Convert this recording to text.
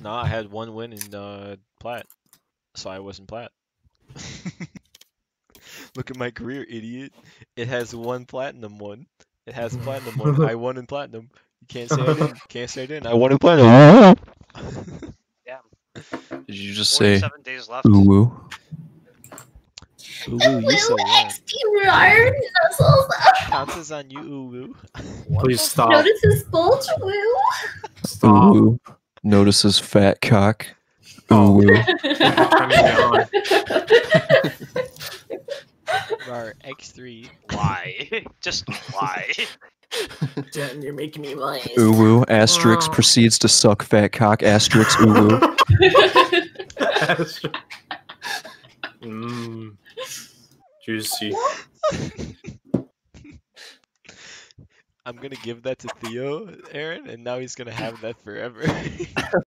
No, I had one win in uh, plat, so I wasn't plat. Look at my career, idiot. It has one platinum one. It has a platinum one. I won in platinum. You can't say I didn't. Can't say I didn't. I won in platinum. yeah. Did you just say 47 days left. ooh woo? Ooh, woo, you so Will wrong. XP Ryan Nuzzles Pounces on you, ooh woo. Please stop. Notice his bulge woo. Stop. woo. Notices fat cock. Oh. Ooh Oh. woo. Turn. Rar X3. Why? Just why? Jen, you're making me laugh. Ooh woo. Asterisk Oh. proceeds to suck fat cock. Asterisk ooh woo. Mmm. Juicy. I'm gonna give that to Theo, Aaron, and now he's gonna have that forever.